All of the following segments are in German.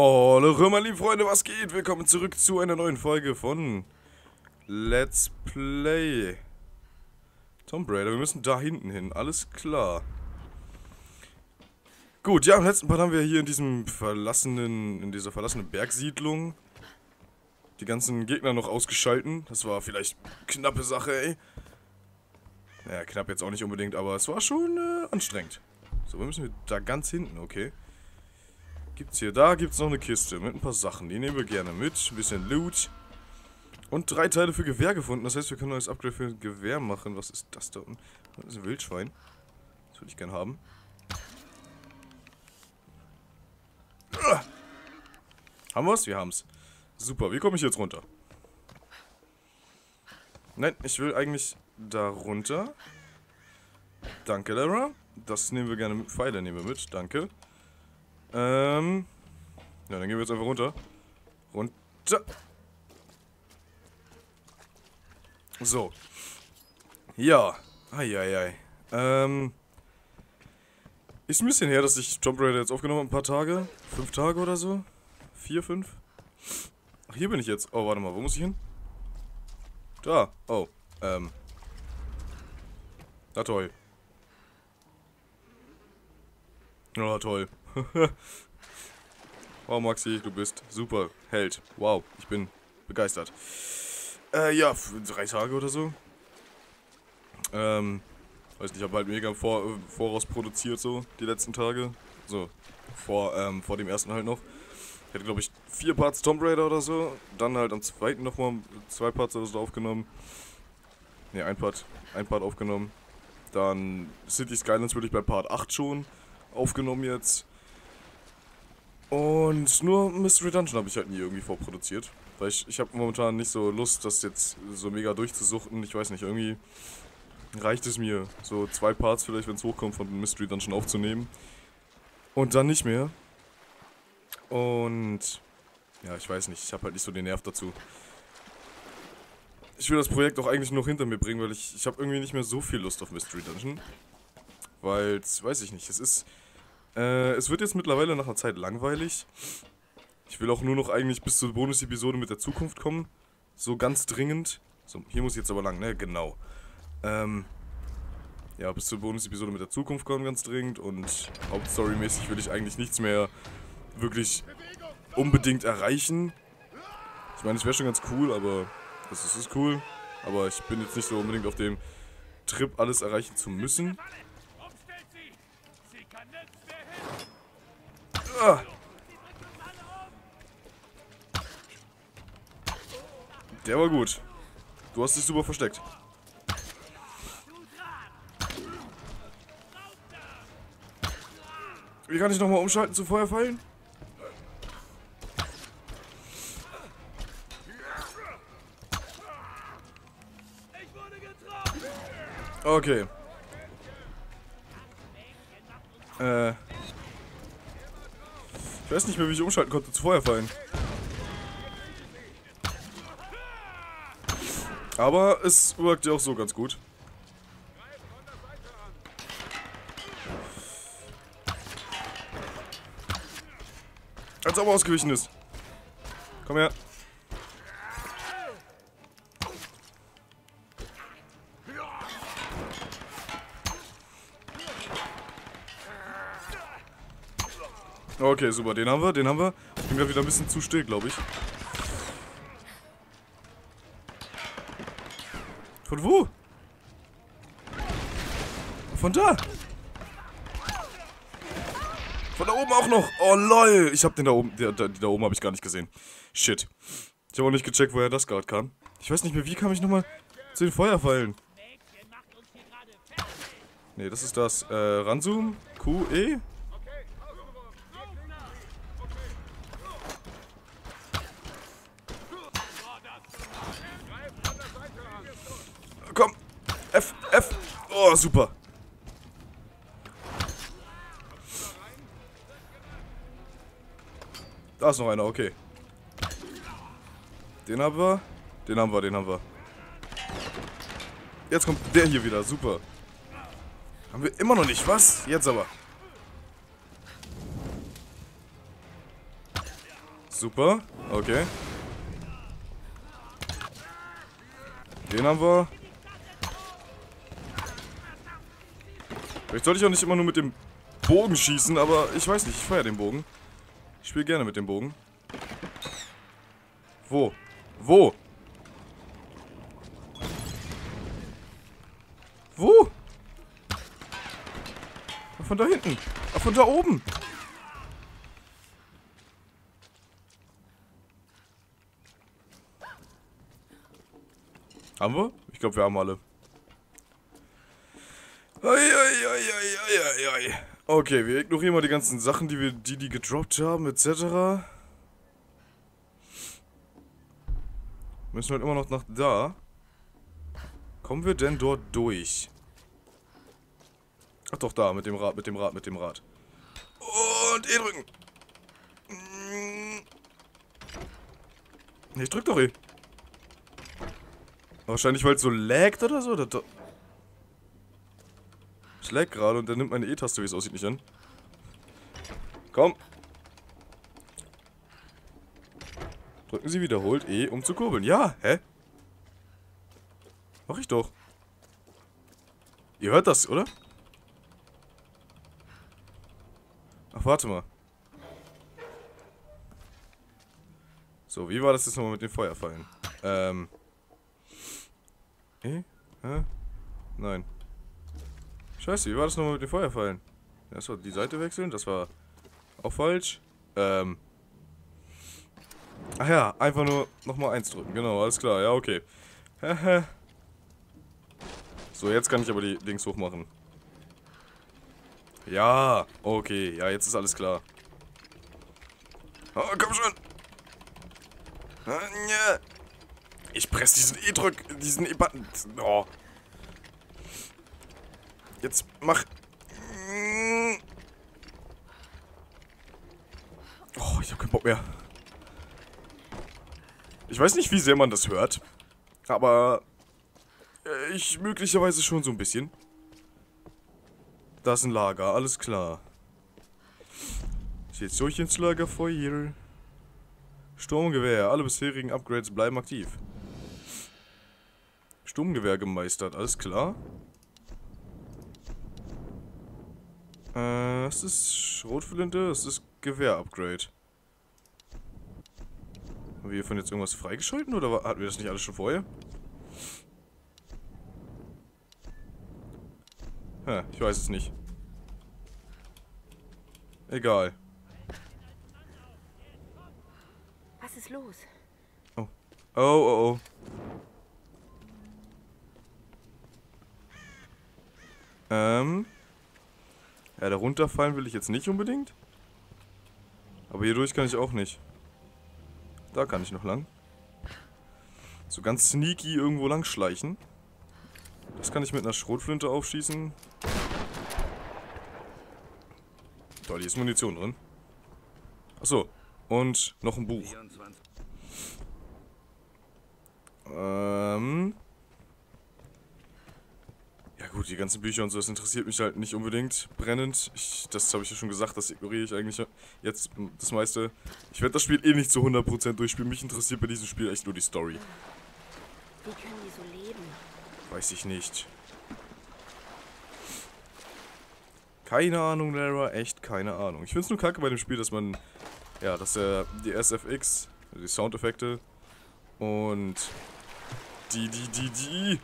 Hallo meine lieben Freunde, was geht? Willkommen zurück zu einer neuen Folge von Let's Play Tomb Raider. Wir müssen da hinten hin, alles klar. Gut, ja, im letzten Part haben wir hier in diesem verlassenen, in dieser verlassenen Bergsiedlung die ganzen Gegner noch ausgeschalten. Das war vielleicht knappe Sache, ey. Naja, knapp jetzt auch nicht unbedingt, aber es war schon äh, anstrengend. So, wir müssen da ganz hinten, okay. Gibt's hier, da gibt's noch eine Kiste mit ein paar Sachen. Die nehmen wir gerne mit. Ein bisschen Loot. Und drei Teile für Gewehr gefunden. Das heißt, wir können ein neues Upgrade für ein Gewehr machen. Was ist das da unten? Das ist ein Wildschwein. Das würde ich gerne haben. Ah! Haben wir's? Wir haben's. Super, wie komme ich jetzt runter? Nein, ich will eigentlich da runter. Danke, Lara. Das nehmen wir gerne mit. Pfeile nehmen wir mit. Danke. Ähm. Ja, dann gehen wir jetzt einfach runter. Runter. So. Ja. Eieiei. Ähm. Ist ein bisschen her, dass ich Tomb Raider jetzt aufgenommen habe. Ein paar Tage. Fünf Tage oder so. Vier, fünf. Ach, hier bin ich jetzt. Oh, warte mal. Wo muss ich hin? Da. Oh. Ähm. Na toll. Ja, toll. wow, Maxi, du bist super Held. Wow, ich bin begeistert. Äh, ja, drei Tage oder so. Ähm, weiß nicht, ich habe halt mega Vor Voraus produziert, so, die letzten Tage. So, vor, ähm, vor dem ersten halt noch. Ich hatte, glaube ich, vier Parts Tomb Raider oder so. Dann halt am zweiten nochmal zwei Parts oder so aufgenommen. Ne, ein Part, ein Part aufgenommen. Dann City Skylines würde ich bei Part 8 schon aufgenommen jetzt. Und nur Mystery Dungeon habe ich halt nie irgendwie vorproduziert. Weil ich, ich habe momentan nicht so Lust, das jetzt so mega durchzusuchten. Ich weiß nicht, irgendwie reicht es mir, so zwei Parts vielleicht, wenn es hochkommt, von Mystery Dungeon aufzunehmen. Und dann nicht mehr. Und ja, ich weiß nicht, ich habe halt nicht so den Nerv dazu. Ich will das Projekt auch eigentlich noch hinter mir bringen, weil ich, ich habe irgendwie nicht mehr so viel Lust auf Mystery Dungeon. Weil, weiß ich nicht, es ist... Äh, es wird jetzt mittlerweile nach einer Zeit langweilig. Ich will auch nur noch eigentlich bis zur Bonus-Episode mit der Zukunft kommen. So ganz dringend. So, hier muss ich jetzt aber lang, ne? Genau. Ähm... Ja, bis zur Bonus-Episode mit der Zukunft kommen ganz dringend. Und Hauptstory-mäßig will ich eigentlich nichts mehr wirklich unbedingt erreichen. Ich meine, es wäre schon ganz cool, aber... Ist, ist cool. Aber ich bin jetzt nicht so unbedingt auf dem Trip, alles erreichen zu müssen. Ah. Der war gut. Du hast dich super versteckt. Wie kann ich nochmal umschalten zu Feuerfallen? Okay. Äh. Ich weiß nicht mehr, wie ich umschalten konnte zu Feuerfallen. Aber es wirkt ja auch so ganz gut. Als ob er ausgewichen ist. Komm her. Okay, super. Den haben wir, den haben wir. Ich bin gerade wieder ein bisschen zu still, glaube ich. Von wo? Von da. Von da oben auch noch. Oh, lol. Ich hab den da oben, der, der, da oben habe ich gar nicht gesehen. Shit. Ich habe auch nicht gecheckt, woher das gerade kam. Ich weiß nicht mehr, wie kam ich nochmal zu den Feuerfallen? Ne, das ist das. Äh, Ranzoom? Q, E? Komm. F, F. Oh, super. Da ist noch einer, okay. Den haben wir. Den haben wir, den haben wir. Jetzt kommt der hier wieder, super. Haben wir immer noch nicht, was? Jetzt aber. Super. Okay. Den haben wir. Vielleicht sollte ich auch nicht immer nur mit dem Bogen schießen, aber ich weiß nicht, ich feiere den Bogen. Ich spiele gerne mit dem Bogen. Wo? Wo? Wo? Von da hinten. Von da oben. Haben wir? Ich glaube, wir haben alle. Ei, ei, ei, ei. Okay, wir ignorieren mal die ganzen Sachen, die wir, die, die gedroppt haben, etc. Müssen halt immer noch nach da. Kommen wir denn dort durch? Ach doch, da, mit dem Rad, mit dem Rad, mit dem Rad. Und E drücken. Ich drück doch E. Wahrscheinlich, weil es so laggt oder so. Das, ich gerade und der nimmt meine E-Taste, wie es aussieht, nicht an. Komm. Drücken Sie wiederholt E, um zu kurbeln. Ja, hä? Mach ich doch. Ihr hört das, oder? Ach, warte mal. So, wie war das jetzt nochmal mit den Feuerfallen? Ähm. Eh? Hä? Nein. Scheiße, wie war das nochmal mit den Feuerfallen? Erstmal die Seite wechseln, das war auch falsch. Ähm. Ach ja, einfach nur nochmal eins drücken. Genau, alles klar, ja, okay. so, jetzt kann ich aber die Links hochmachen. Ja, okay, ja, jetzt ist alles klar. Oh, komm schon. Ich presse diesen E-Drück, diesen E-Button. Oh. Jetzt mach... Oh, ich hab keinen Bock mehr. Ich weiß nicht, wie sehr man das hört. Aber... Äh, ich möglicherweise schon so ein bisschen. Da ist ein Lager, alles klar. Ich jetzt durch ins Lagerfeuer. Sturmgewehr, alle bisherigen Upgrades bleiben aktiv. Sturmgewehr gemeistert, alles klar. Äh, das ist Schrotflinte, das ist Gewehr-Upgrade. Haben wir hiervon jetzt irgendwas freigeschalten oder hatten wir das nicht alles schon vorher? Hä, ich weiß es nicht. Egal. Was ist los? Oh. Oh, oh, oh. Ähm. Ja, da runterfallen will ich jetzt nicht unbedingt. Aber hier durch kann ich auch nicht. Da kann ich noch lang. So ganz sneaky irgendwo lang schleichen. Das kann ich mit einer Schrotflinte aufschießen. Toll, hier ist Munition drin. Achso. Und noch ein Buch. Ähm. Gut, die ganzen Bücher und so, das interessiert mich halt nicht unbedingt brennend. Ich, das habe ich ja schon gesagt, das ignoriere ich eigentlich jetzt das meiste. Ich werde das Spiel eh nicht zu 100% durchspielen. Mich interessiert bei diesem Spiel echt nur die Story. Wie können die so leben? Weiß ich nicht. Keine Ahnung, Lara, echt keine Ahnung. Ich finde es nur kacke bei dem Spiel, dass man, ja, dass er die SFX, also die Soundeffekte und die, die, die, die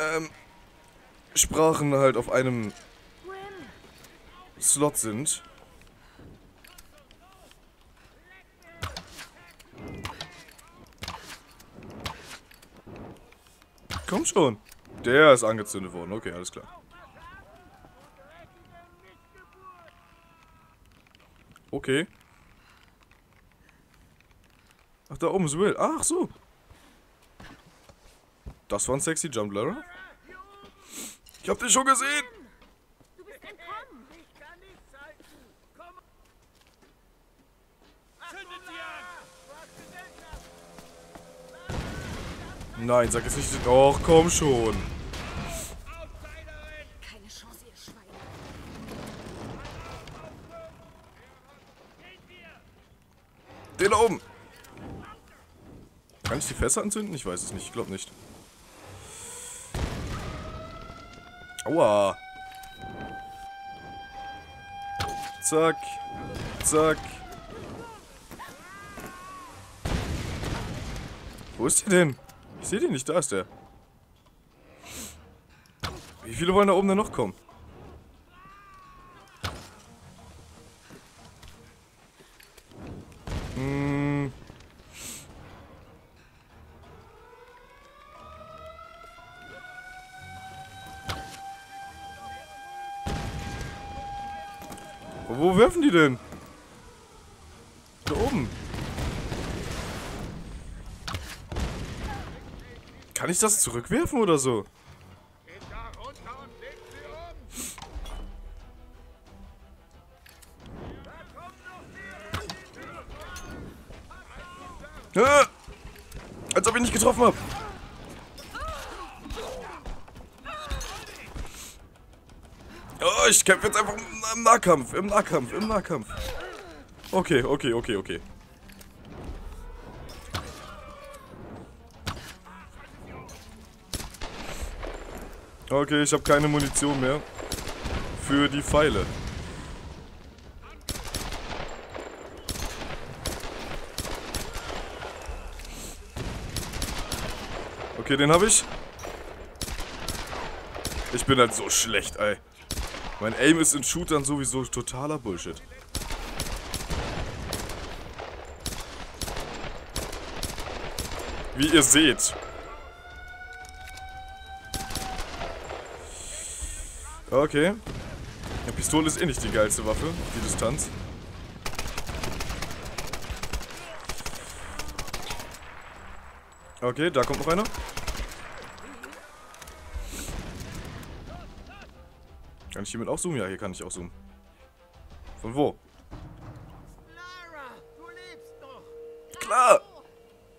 ähm, Sprachen halt auf einem Slot sind. Komm schon. Der ist angezündet worden. Okay, alles klar. Okay. Ach, da oben ist Will. Ach so. Das war ein sexy Jump Ladder. Ich hab dich schon gesehen. Du bist entkommen. Ich kann nichts halten. Komm. Zündet sie an. Nein, sag jetzt nicht. Och, komm schon. Keine Chance, ihr Schwein. Den da oben. Kann ich die Fässer anzünden? Ich weiß es nicht. Ich glaube nicht. Aua. Zack. Zack. Wo ist der denn? Ich sehe den nicht. Da ist der. Wie viele wollen da oben denn noch kommen? Hm. Wo werfen die denn? Da oben. Kann ich das zurückwerfen oder so? Oh, ich kämpfe jetzt einfach im Nahkampf, im Nahkampf, im Nahkampf. Okay, okay, okay, okay. Okay, ich habe keine Munition mehr. Für die Pfeile. Okay, den habe ich. Ich bin halt so schlecht, ey. Mein Aim ist in Shootern sowieso totaler Bullshit. Wie ihr seht. Okay. Eine Pistole ist eh nicht die geilste Waffe, die Distanz. Okay, da kommt noch einer. Kann ich hiermit auch zoomen? Ja, hier kann ich auch zoomen. Von wo? Lara, du lebst noch. Klar!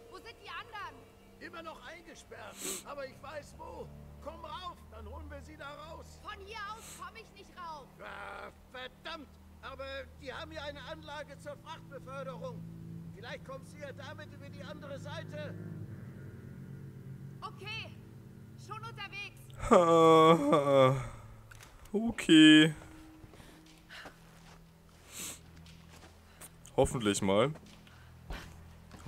Wo sind die anderen? Immer noch eingesperrt. Aber ich weiß wo. Komm rauf, dann holen wir sie da raus. Von hier aus komme ich nicht rauf. Ah, verdammt. Aber die haben ja eine Anlage zur Frachtbeförderung. Vielleicht kommst du ja damit über die andere Seite. Okay, schon unterwegs. Okay. Hoffentlich mal.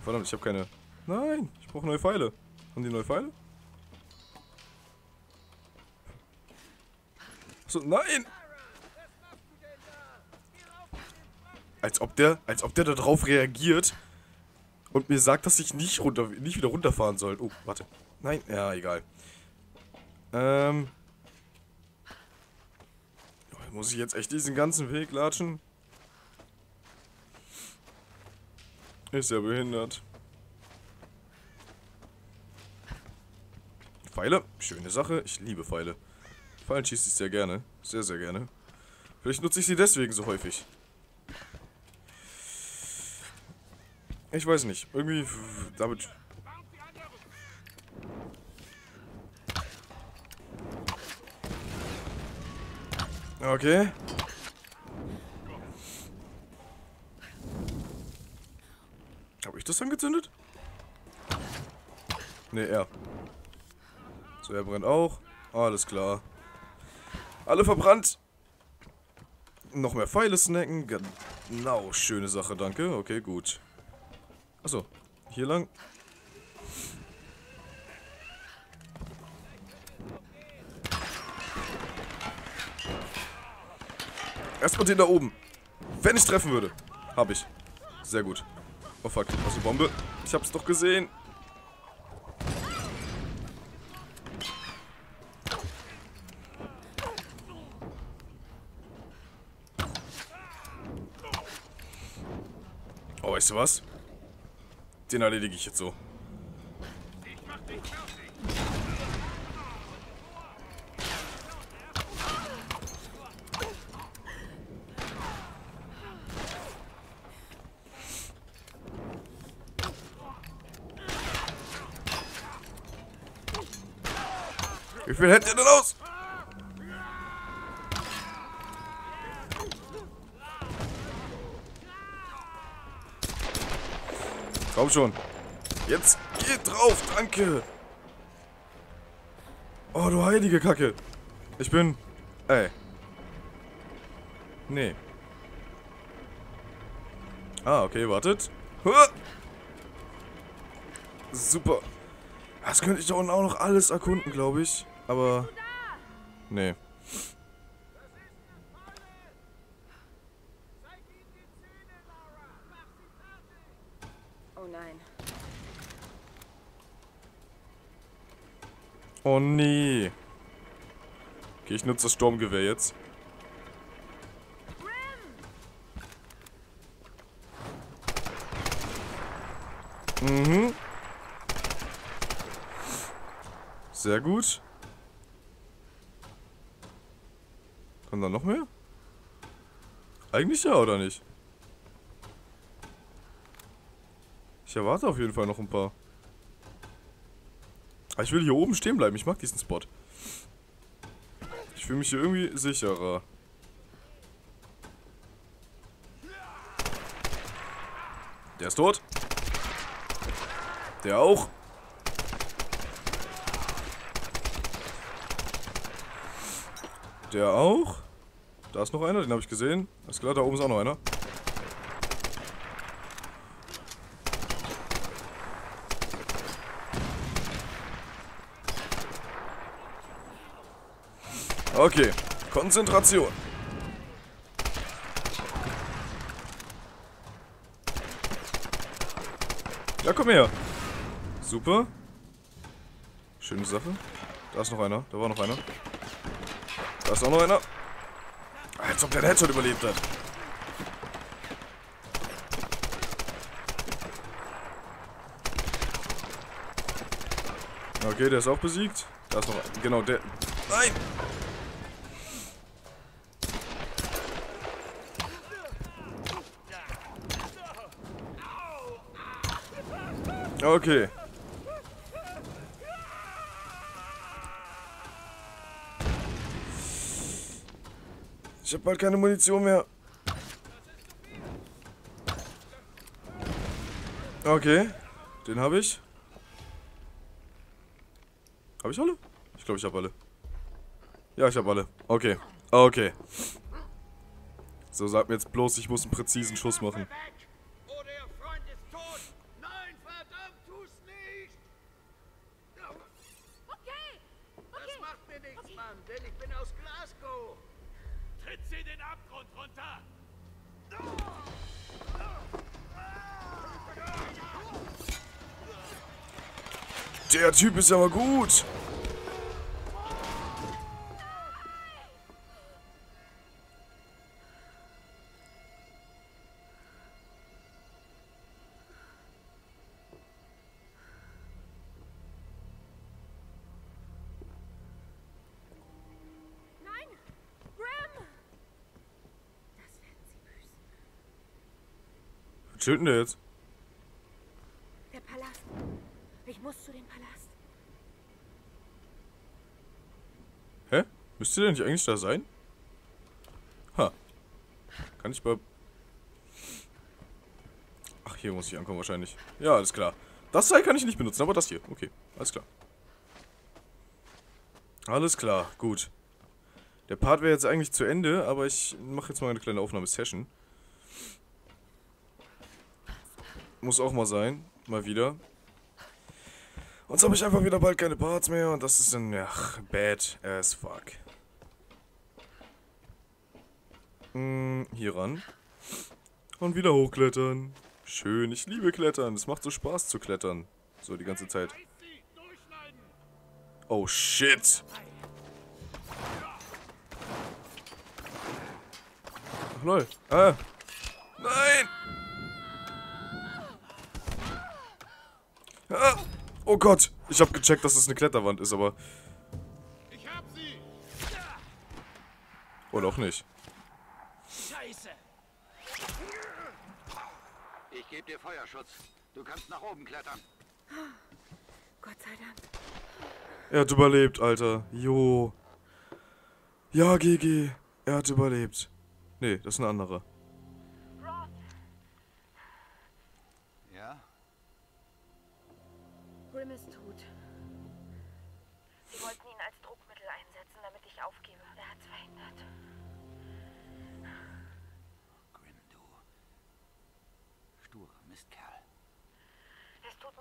Verdammt, ich habe keine... Nein, ich brauche neue Pfeile. Haben die neue Pfeile? So, nein! Als ob der, als ob der darauf reagiert und mir sagt, dass ich nicht runter, nicht wieder runterfahren soll. Oh, warte. Nein, ja, egal. Ähm. Muss ich jetzt echt diesen ganzen Weg latschen? Ist ja behindert. Pfeile, schöne Sache. Ich liebe Pfeile. Pfeilen schieße ich sehr gerne. Sehr, sehr gerne. Vielleicht nutze ich sie deswegen so häufig. Ich weiß nicht. Irgendwie damit... Okay. Habe ich das angezündet? Ne, er. So, er brennt auch. Alles klar. Alle verbrannt. Noch mehr Pfeile snacken. Genau, schöne Sache, danke. Okay, gut. Achso, hier lang. Erstmal den da oben. Wenn ich treffen würde. Hab ich. Sehr gut. Oh fuck, was eine Bombe. Ich hab's doch gesehen. Oh, weißt du was? Den erledige ich jetzt so. Wie viel hält ihr denn aus? Komm schon. Jetzt geht drauf, danke. Oh, du heilige Kacke. Ich bin... Ey. Nee. Ah, okay, wartet. Huah! Super. Das könnte ich doch auch noch alles erkunden, glaube ich. Aber... Nee. Oh nein. Oh nee. Okay, ich nutze das Sturmgewehr jetzt. Mhm. Sehr gut. Kommen da noch mehr? Eigentlich ja, oder nicht? Ich erwarte auf jeden Fall noch ein paar. Aber ich will hier oben stehen bleiben. Ich mag diesen Spot. Ich fühle mich hier irgendwie sicherer. Der ist tot. Der auch. Der auch. Da ist noch einer, den habe ich gesehen. Alles klar, da oben ist auch noch einer. Okay, Konzentration. Ja, komm her. Super. Schöne Sache. Da ist noch einer. Da war noch einer. Da ist auch noch einer. Als ob der Headshot überlebt hat. Okay, der ist auch besiegt. Da ist noch... Genau, der... Nein! Okay. Ich habe bald keine Munition mehr. Okay, den habe ich. Habe ich alle? Ich glaube, ich habe alle. Ja, ich habe alle. Okay. Okay. So, sag mir jetzt bloß, ich muss einen präzisen Schuss machen. Weg! Oder ihr Freund ist tot! Nein, verdammt, tu's nicht! Okay. Das macht mir nichts, Mann, denn ich bin aus Glasgow! Sie den Abgrund runter! Der Typ ist aber gut. Chillt denn der jetzt? Der Palast. Ich muss zu dem Palast. Hä? Müsste der nicht eigentlich da sein? Ha. Kann ich bei... Ach, hier muss ich ankommen wahrscheinlich. Ja, alles klar. Das Teil kann ich nicht benutzen, aber das hier. Okay, alles klar. Alles klar, gut. Der Part wäre jetzt eigentlich zu Ende, aber ich mache jetzt mal eine kleine Aufnahmesession. Muss auch mal sein. Mal wieder. Und so habe ich einfach wieder bald keine Parts mehr und das ist dann, ja, bad as fuck. Hm, hier ran. Und wieder hochklettern. Schön, ich liebe Klettern. Es macht so Spaß zu klettern. So die ganze Zeit. Oh shit. Ach lol. Ah. Nein. Ah. Oh Gott. Ich habe gecheckt, dass es eine Kletterwand ist, aber... Ich hab sie! Oder auch nicht. Scheiße! Ich gebe dir Feuerschutz. Du kannst nach oben klettern. Gott sei Dank. Er hat überlebt, Alter. Jo. Ja, GG. Er hat überlebt. Nee, das ist ein anderer.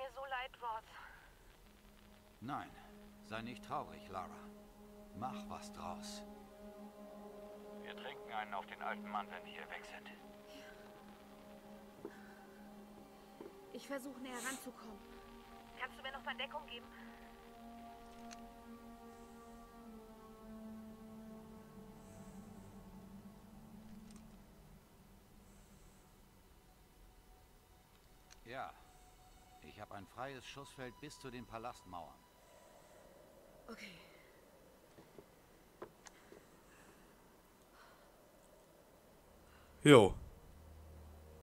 Mir so leid, Roth. Nein, sei nicht traurig, Lara. Mach was draus. Wir trinken einen auf den alten Mann, wenn wir hier weg sind. Ich versuche näher ranzukommen. Kannst du mir noch mal Deckung geben? Ja. Ich habe ein freies Schussfeld bis zu den Palastmauern. Okay. Jo.